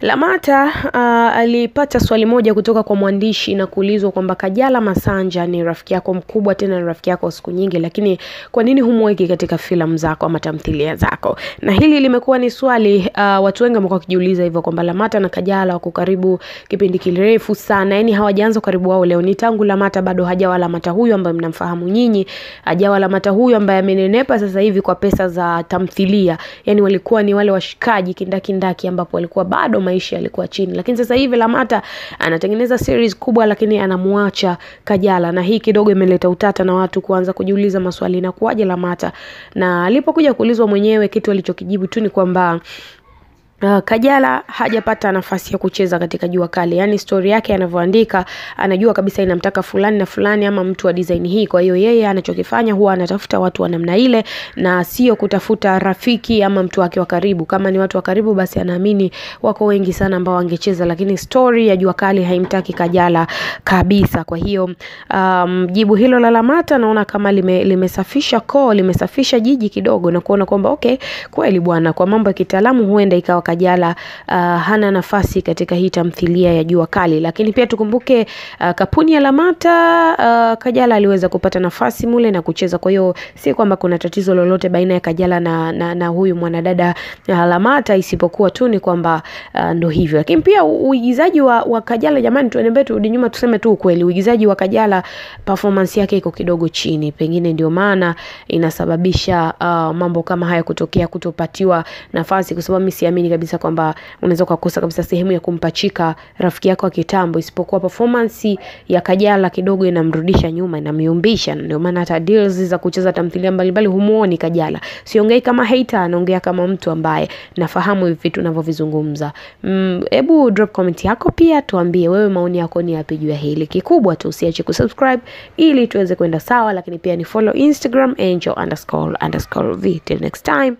Lamata uh, alipata swali moja kutoka kwa mwandishi na kuulizwa kwamba Kajala Masanja ni rafiki yako mkubwa, tena ni rafiki yako siku nyingi, lakini kwa nini humweki katika filamu zako ama tamthilia zako? Na hili limekuwa ni swali uh, watu wengi wamekuwa wakijiuliza hivyo kwamba Lamata na Kajala wako karibu kipindi kirefu sana, yani hawajaanza karibu wao leo, ni tangu Lamata bado hajawa Lamata huyu ambaye mnamfahamu nyinyi, hajawa Lamata huyu ambaye amenenepa sasa hivi kwa pesa za tamthilia, yani walikuwa ni wale washikaji kindakindaki ambapo walikuwa bado maisha yalikuwa chini, lakini sasa hivi Lamata anatengeneza series kubwa, lakini anamwacha Kajala, na hii kidogo imeleta utata na watu kuanza kujiuliza maswali, inakuwaje Lamata? Na alipokuja kuulizwa mwenyewe, kitu alichokijibu tu ni kwamba Uh, Kajala hajapata nafasi ya kucheza katika Jua Kali. Yaani stori yake anavyoandika anajua kabisa inamtaka fulani na fulani ama mtu wa design hii. Kwa hiyo yeye anachokifanya huwa anatafuta watu wa namna ile na sio kutafuta rafiki ama mtu wake wa karibu. Kama ni watu wa karibu basi anaamini wako wengi sana ambao wangecheza, lakini story ya Jua Kali haimtaki Kajala kabisa. Kwa hiyo um, jibu hilo la Lamata naona kama lime, limesafisha koo, limesafisha jiji kidogo na kuona kwamba okay, kweli bwana, kwa mambo ya kitaalamu huenda ikawa Kajala uh, hana nafasi katika hii tamthilia ya Jua Kali, lakini pia tukumbuke uh, kapuni ya Lamata uh, Kajala aliweza kupata nafasi mule na kucheza. Kwa hiyo si kwamba kuna tatizo lolote baina ya Kajala na, na, na huyu mwanadada uh, Lamata, isipokuwa tu ni kwamba uh, ndo hivyo. Lakini pia uigizaji wa, wa Kajala, jamani, tuende turudi nyuma, tuseme tu ukweli, uigizaji wa Kajala performance yake iko kidogo chini, pengine ndio maana inasababisha uh, mambo kama haya kutokea, kutopatiwa nafasi, kwa sababu mimi siamini kabisa kwamba unaweza ukakosa kabisa sehemu ya kumpachika rafiki yako wa kitambo, isipokuwa performance ya Kajala kidogo inamrudisha nyuma, inamiumbisha. Ndio maana hata deals za kucheza tamthilia mbalimbali humuoni Kajala. Siongei kama hater, anaongea kama mtu ambaye nafahamu hivi vitu ninavyovizungumza. Hebu mm, drop comment yako pia, tuambie wewe maoni yako ni yapi juu ya hili. Kikubwa tu usiache kusubscribe ili tuweze kwenda sawa, lakini pia ni follow Instagram angel underscore underscore v. Till next time.